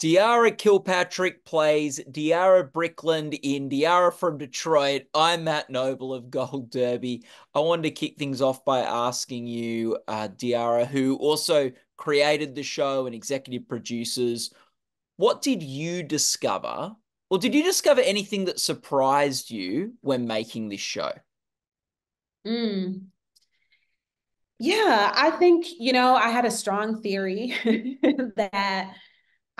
Diarra Kilpatrick plays Diarra Brickland in Diarra from Detroit. I'm Matt Noble of Gold Derby. I wanted to kick things off by asking you, uh, Diarra, who also created the show and executive producers, what did you discover? Or did you discover anything that surprised you when making this show? Mm. Yeah, I think, you know, I had a strong theory that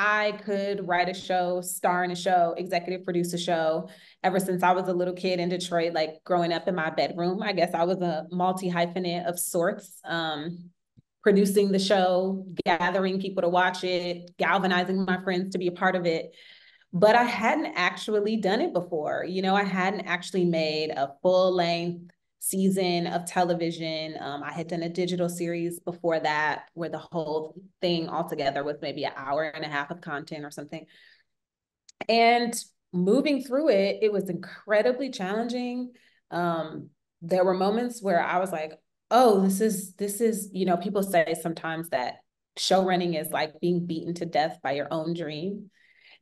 I could write a show, star in a show, executive produce a show. Ever since I was a little kid in Detroit, like growing up in my bedroom, I guess I was a multi hyphenate of sorts. Um, producing the show, gathering people to watch it, galvanizing my friends to be a part of it. But I hadn't actually done it before. You know, I hadn't actually made a full length season of television. Um, I had done a digital series before that, where the whole thing altogether was maybe an hour and a half of content or something. And moving through it, it was incredibly challenging. Um, there were moments where I was like, oh, this is, this is, you know, people say sometimes that show running is like being beaten to death by your own dream.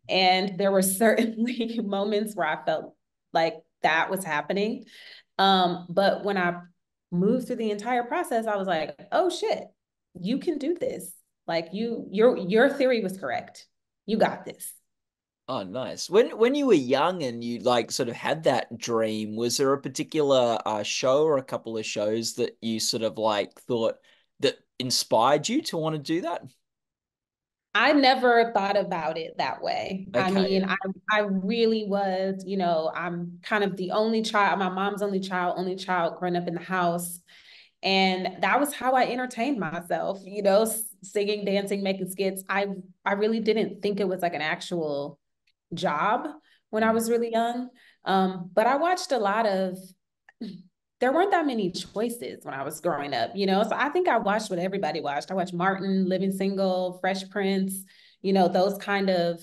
And there were certainly moments where I felt like that was happening. Um, but when I moved through the entire process, I was like, oh shit, you can do this. Like you, your your theory was correct. You got this. Oh, nice. When when you were young and you like sort of had that dream, was there a particular uh, show or a couple of shows that you sort of like thought that inspired you to want to do that? I never thought about it that way. Okay. I mean, I I really was, you know, I'm kind of the only child, my mom's only child, only child growing up in the house. And that was how I entertained myself, you know, singing, dancing, making skits. I I really didn't think it was like an actual job when I mm. was really young. Um, but I watched a lot of there weren't that many choices when I was growing up, you know. So I think I watched what everybody watched. I watched Martin, Living Single, Fresh Prince, you know, those kind of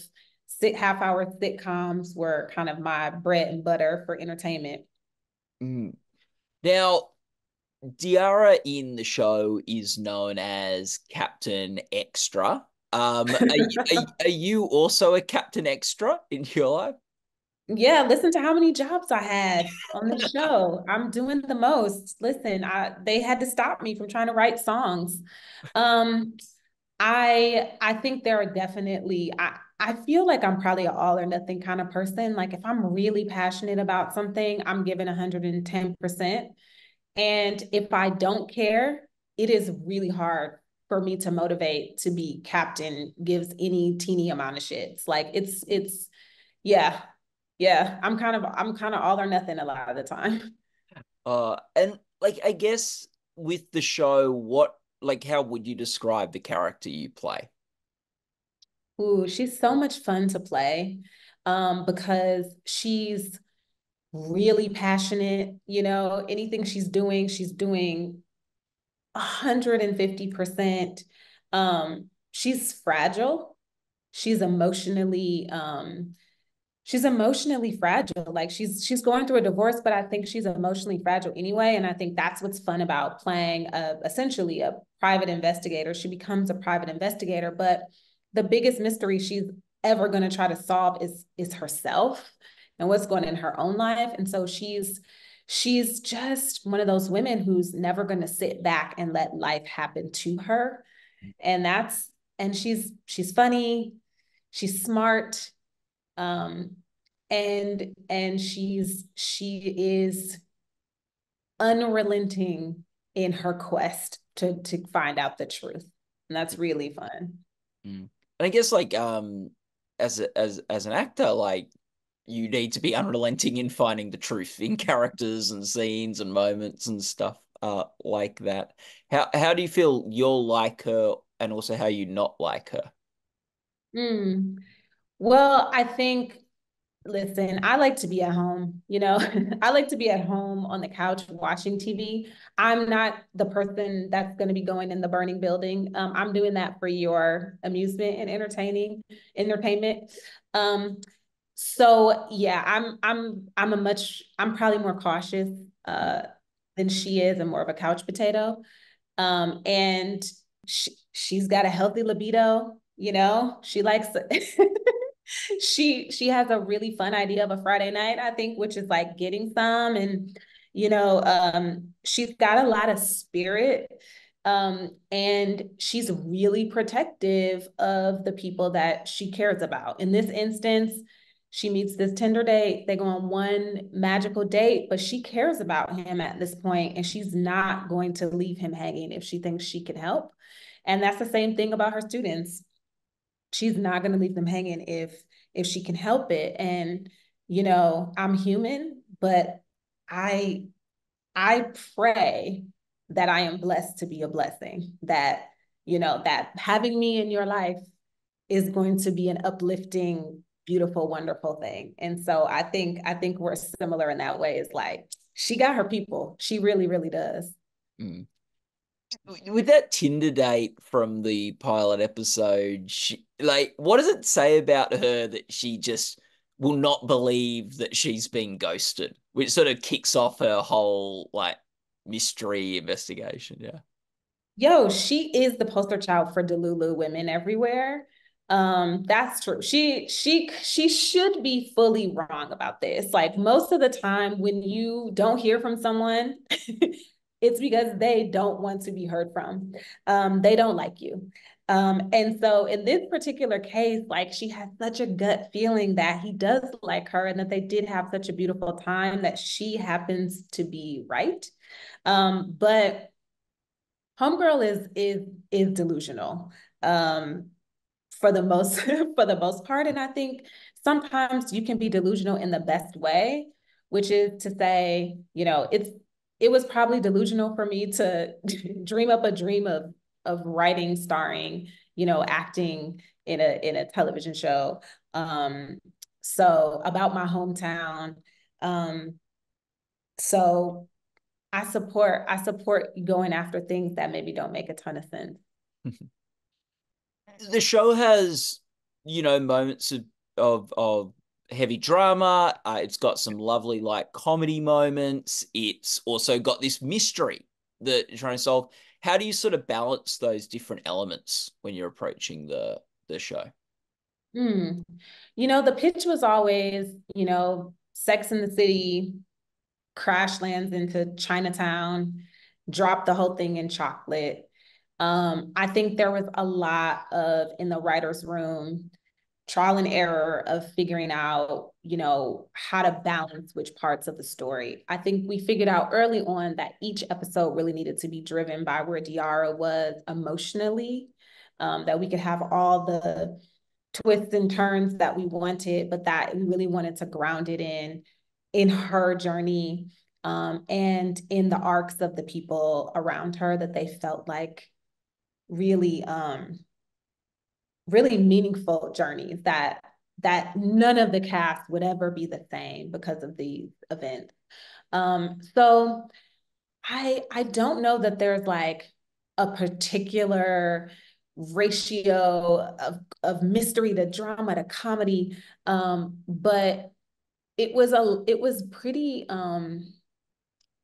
sit half hour sitcoms were kind of my bread and butter for entertainment. Mm. Now, Diarra in the show is known as Captain Extra. Um, are, are, are you also a Captain Extra in your life? Yeah, listen to how many jobs I had on the show. I'm doing the most. Listen, I they had to stop me from trying to write songs. Um I I think there are definitely I I feel like I'm probably an all or nothing kind of person. Like if I'm really passionate about something, I'm giving 110%. And if I don't care, it is really hard for me to motivate to be captain gives any teeny amount of shits. Like it's it's yeah, yeah, I'm kind of I'm kind of all or nothing a lot of the time. Uh, and like I guess with the show, what like how would you describe the character you play? Ooh, she's so much fun to play, um, because she's really passionate. You know, anything she's doing, she's doing 150%. Um, she's fragile. She's emotionally um she's emotionally fragile. Like she's she's going through a divorce, but I think she's emotionally fragile anyway. And I think that's what's fun about playing a, essentially a private investigator. She becomes a private investigator, but the biggest mystery she's ever going to try to solve is is herself and what's going on in her own life. And so she's she's just one of those women who's never going to sit back and let life happen to her. And that's and she's she's funny, she's smart, um, and and she's she is unrelenting in her quest to to find out the truth. And that's really fun. Mm. and i guess like um as a, as as an actor like you need to be unrelenting in finding the truth in characters and scenes and moments and stuff uh like that. How how do you feel you're like her and also how you not like her? Mm. Well, I think, listen, I like to be at home, you know, I like to be at home on the couch watching TV. I'm not the person that's going to be going in the burning building. Um, I'm doing that for your amusement and entertaining entertainment. Um, so yeah, I'm I'm I'm a much I'm probably more cautious uh than she is and more of a couch potato. Um, and she, she's got a healthy libido you know, she likes she she has a really fun idea of a Friday night, I think, which is like getting some and you know, um, she's got a lot of spirit. Um, and she's really protective of the people that she cares about. In this instance, she meets this Tinder date. They go on one magical date, but she cares about him at this point, and she's not going to leave him hanging if she thinks she can help. And that's the same thing about her students. She's not going to leave them hanging if if she can help it. And you know, I'm human, but I I pray that I am blessed to be a blessing. That you know that having me in your life is going to be an uplifting beautiful, wonderful thing. And so I think I think we're similar in that way. It's like she got her people. She really, really does. Mm. With that Tinder date from the pilot episode, she, like, what does it say about her that she just will not believe that she's been ghosted, which sort of kicks off her whole like mystery investigation? Yeah. Yo, she is the poster child for Delulu women everywhere. Um, that's true. She she she should be fully wrong about this. Like most of the time when you don't hear from someone, it's because they don't want to be heard from. Um, they don't like you. Um, and so in this particular case, like she has such a gut feeling that he does like her and that they did have such a beautiful time that she happens to be right. Um, but homegirl is is is delusional. Um, for the most for the most part and i think sometimes you can be delusional in the best way which is to say you know it's it was probably delusional for me to dream up a dream of of writing starring you know acting in a in a television show um so about my hometown um so i support i support going after things that maybe don't make a ton of sense the show has you know moments of of, of heavy drama. Uh, it's got some lovely like comedy moments. It's also got this mystery that you're trying to solve. How do you sort of balance those different elements when you're approaching the the show? Hmm. You know, the pitch was always, you know, Sex in the City crash lands into Chinatown, drop the whole thing in chocolate. Um, I think there was a lot of in the writer's room trial and error of figuring out, you know, how to balance which parts of the story. I think we figured out early on that each episode really needed to be driven by where Diarra was emotionally, um, that we could have all the twists and turns that we wanted, but that we really wanted to ground it in in her journey um, and in the arcs of the people around her that they felt like really um really meaningful journeys that that none of the cast would ever be the same because of these events. Um, so I I don't know that there's like a particular ratio of, of mystery to drama to comedy. Um, but it was a it was pretty um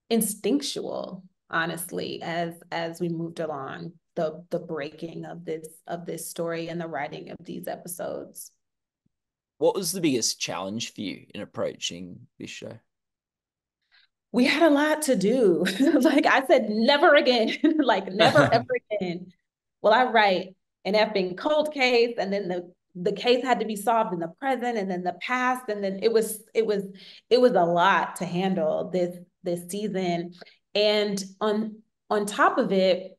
instinctual, honestly, as as we moved along the the breaking of this of this story and the writing of these episodes. What was the biggest challenge for you in approaching this show? We had a lot to do. like I said, never again. like never ever again. Well, I write an effing cold case, and then the the case had to be solved in the present and then the past and then it was it was it was a lot to handle this this season and on on top of it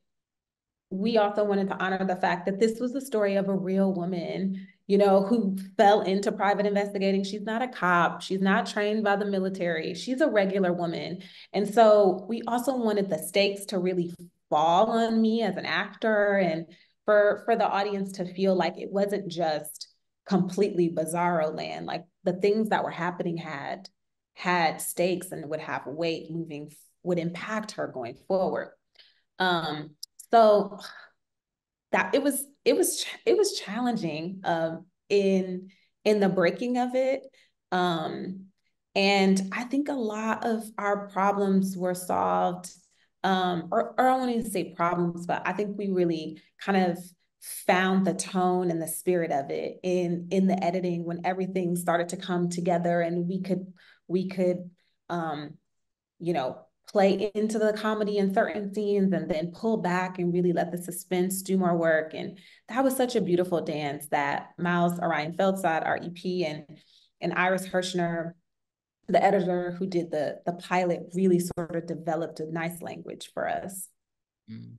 we also wanted to honor the fact that this was the story of a real woman, you know, who fell into private investigating. She's not a cop. She's not trained by the military. She's a regular woman. And so we also wanted the stakes to really fall on me as an actor and for for the audience to feel like it wasn't just completely bizarro land. Like the things that were happening had had stakes and would have weight moving would impact her going forward. Um, so that it was it was it was challenging um, in in the breaking of it. Um, and I think a lot of our problems were solved, um, or, or I don't even say problems, but I think we really kind of found the tone and the spirit of it in in the editing when everything started to come together and we could we could um you know play into the comedy in certain scenes and then pull back and really let the suspense do more work and that was such a beautiful dance that Miles Orion Feldside our EP and and Iris Hirschner the editor who did the the pilot really sort of developed a nice language for us. Mm.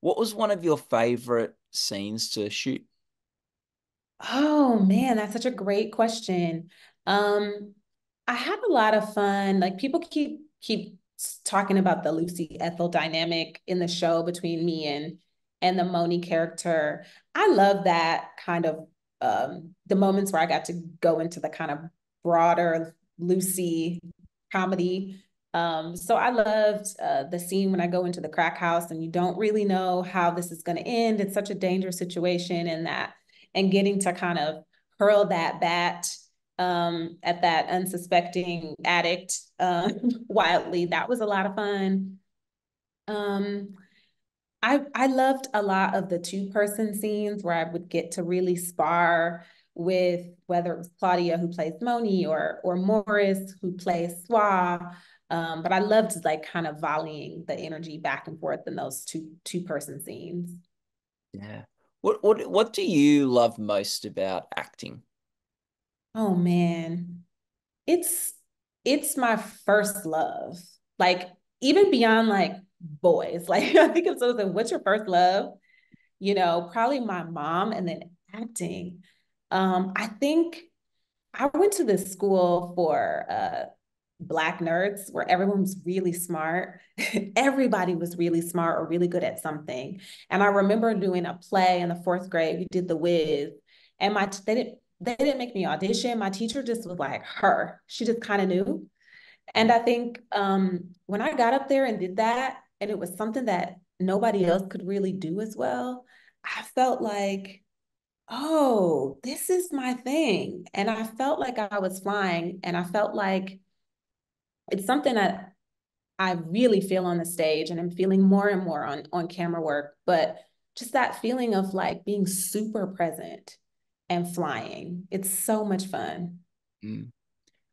What was one of your favorite scenes to shoot? Oh man, that's such a great question. Um, I had a lot of fun. Like people keep keep talking about the Lucy Ethel dynamic in the show between me and and the Moni character. I love that kind of um, the moments where I got to go into the kind of broader Lucy comedy. Um, so I loved uh, the scene when I go into the crack house and you don't really know how this is going to end. It's such a dangerous situation, and that and getting to kind of hurl that bat um, at that unsuspecting addict uh, wildly. That was a lot of fun. Um, I I loved a lot of the two person scenes where I would get to really spar with whether it was Claudia who plays Moni or or Morris who plays Swa. Um, but I loved like kind of volleying the energy back and forth in those two two person scenes. Yeah. What what what do you love most about acting? Oh man. It's it's my first love. Like even beyond like boys. Like I think of something, what's your first love? You know, probably my mom and then acting. Um, I think I went to this school for uh, Black nerds where everyone was really smart. Everybody was really smart or really good at something. And I remember doing a play in the fourth grade. We did The Wiz, and my they didn't they didn't make me audition. My teacher just was like her. She just kind of knew. And I think um, when I got up there and did that, and it was something that nobody else could really do as well, I felt like oh, this is my thing. And I felt like I was flying and I felt like it's something that I really feel on the stage and I'm feeling more and more on, on camera work, but just that feeling of like being super present and flying. It's so much fun. Mm.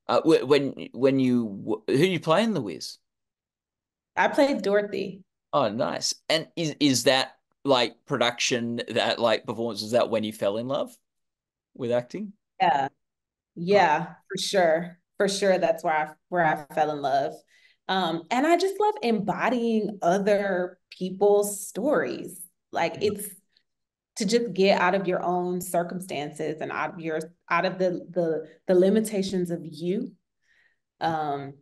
Uh, when when you who you playing the Wiz? I played Dorothy. Oh, nice. And is is that like production that like performance Is that when you fell in love with acting yeah yeah oh. for sure for sure that's where i where i fell in love um and i just love embodying other people's stories like it's to just get out of your own circumstances and out of your out of the the the limitations of you um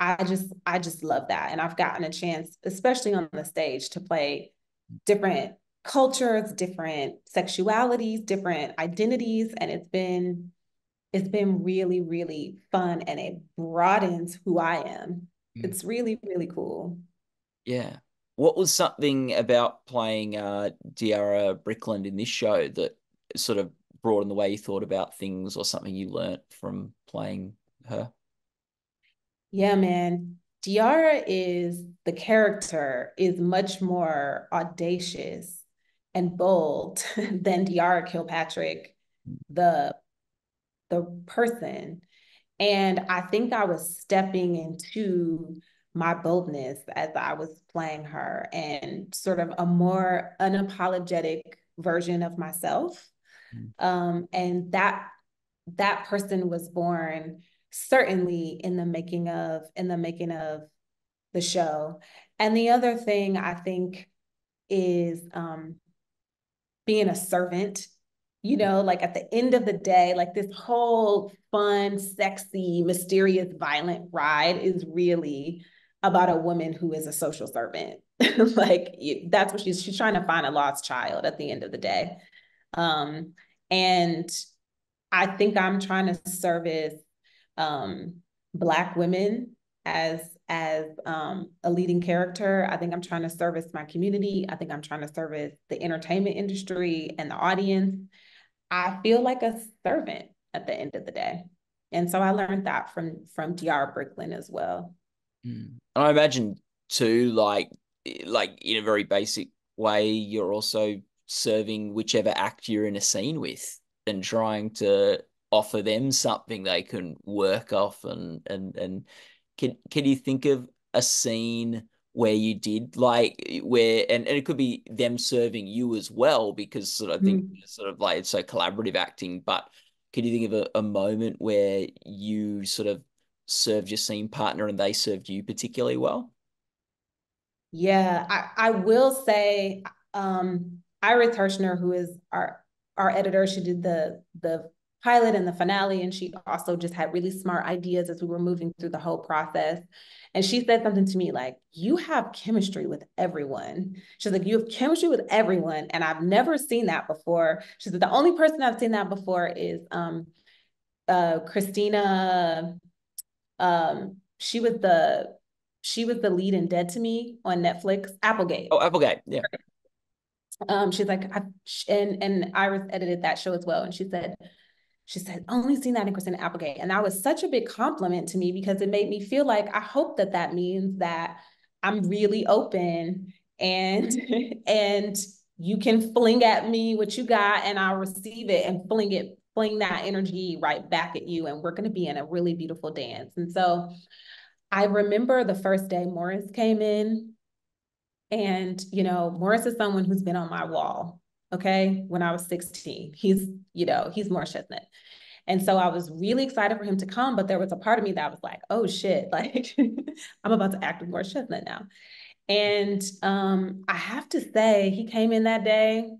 i just i just love that and i've gotten a chance especially on the stage to play different cultures, different sexualities, different identities, and it's been it's been really really fun and it broadens who I am. Mm. It's really really cool. Yeah. What was something about playing uh Diarra Brickland in this show that sort of broadened the way you thought about things or something you learnt from playing her? Yeah, man. Diarra is the character is much more audacious and bold than Diarra Kilpatrick, the the person. And I think I was stepping into my boldness as I was playing her and sort of a more unapologetic version of myself. Mm. Um, and that that person was born certainly in the making of in the making of the show. And the other thing I think is um, being a servant. You know, like at the end of the day, like this whole fun, sexy, mysterious, violent ride is really about a woman who is a social servant. like that's what she's she's trying to find a lost child at the end of the day. Um, and I think I'm trying to service um, Black women as as um, a leading character. I think I'm trying to service my community. I think I'm trying to service the entertainment industry and the audience. I feel like a servant at the end of the day. And so I learned that from from Diarra Brickland as well. Mm. And I imagine too, like like in a very basic way, you're also serving whichever act you're in a scene with and trying to offer them something they can work off and and and can can you think of a scene where you did like where and, and it could be them serving you as well because sort of I think mm. sort of like it's so collaborative acting but can you think of a, a moment where you sort of served your scene partner and they served you particularly well yeah I, I will say um Iris Hirschner who is our our editor she did the the pilot and the finale. And she also just had really smart ideas as we were moving through the whole process. And she said something to me like, You have chemistry with everyone. She's like, You have chemistry with everyone. And I've never seen that before. She said, The only person I've seen that before is um, uh, Christina. Um, she was the she was the lead in Dead to Me on Netflix, Applegate. Oh, Applegate, yeah. Um, she's like, I, and and Iris edited that show as well, and she said she said, only seen that in Christina Applegate. And that was such a big compliment to me because it made me feel like I hope that that means that I'm really open and and you can fling at me what you got and I'll receive it and fling it fling that energy right back at you and we're going to be in a really beautiful dance. And so I remember the first day Morris came in and you know Morris is someone who's been on my wall okay, when I was 16. He's, you know, he's Morris Chestnut. And so I was really excited for him to come, but there was a part of me that was like, oh shit, like I'm about to act with Morris Chestnut now. And um, I have to say, he came in that day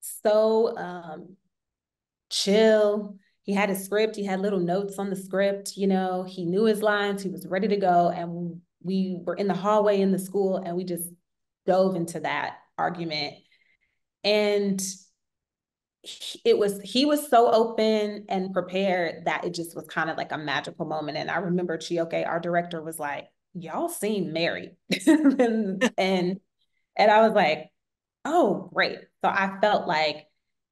so um, chill. He had his script, he had little notes on the script, you know, he knew his lines, he was ready to go. And we were in the hallway in the school and we just dove into that argument. And it was he was so open and prepared that it just was kind of like a magical moment. And i remember chioke our director was like y'all seem married. And, and and i was like oh great. So i felt like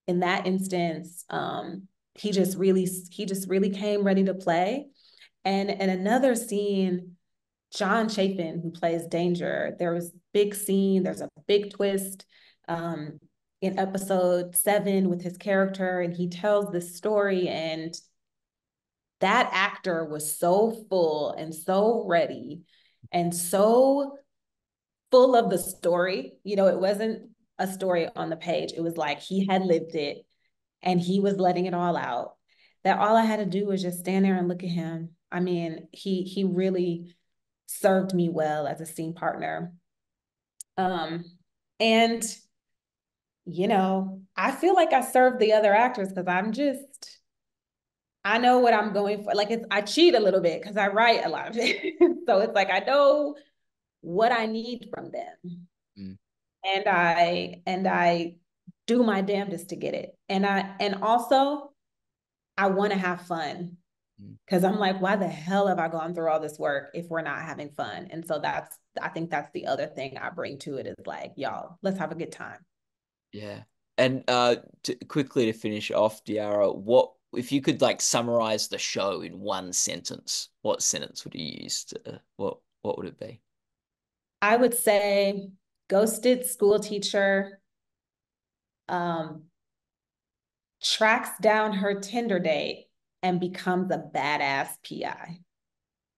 in that instance um he just really he just really came ready to play. And in another scene john chapin who plays danger there was big scene there's a big twist um in episode seven with his character and he tells this story and that actor was so full and so ready and so full of the story. You know it wasn't a story on the page it was like he had lived it and he was letting it all out that all i had to do was just stand there and look at him i mean he he really served me well as a scene partner um and you know, I feel like I serve the other actors because I'm just, I know what I'm going for. Like it's, I cheat a little bit because I write a lot of it. so it's like I know what I need from them. And I and I do my damnedest to get it. And I and also I want to have fun. Because mm. I'm like, why the hell have I gone through all this work if we're not having fun? And so that's, I think that's the other thing I bring to it is like, y'all, let's have a good time. Yeah. And uh to, quickly to finish off, Diarra, what if you could like summarize the show in one sentence, what sentence would you use to what what would it be? I would say ghosted school teacher um tracks down her Tinder date and becomes a badass PI.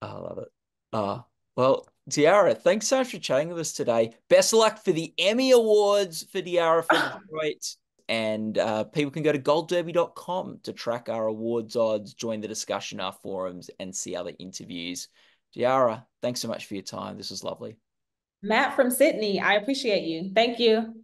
I love it. Uh well, Diarra, thanks so much for chatting with us today. Best of luck for the Emmy Awards for Diarra from Detroit. And uh, people can go to goldderby.com to track our awards odds, join the discussion, our forums, and see other interviews. Diarra, thanks so much for your time. This was lovely. Matt from Sydney, I appreciate you. Thank you.